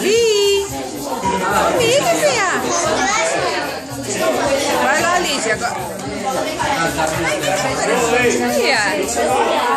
Vi! Comigo, Fia! Vai lá, Lídia. Agora. Aí, Fia.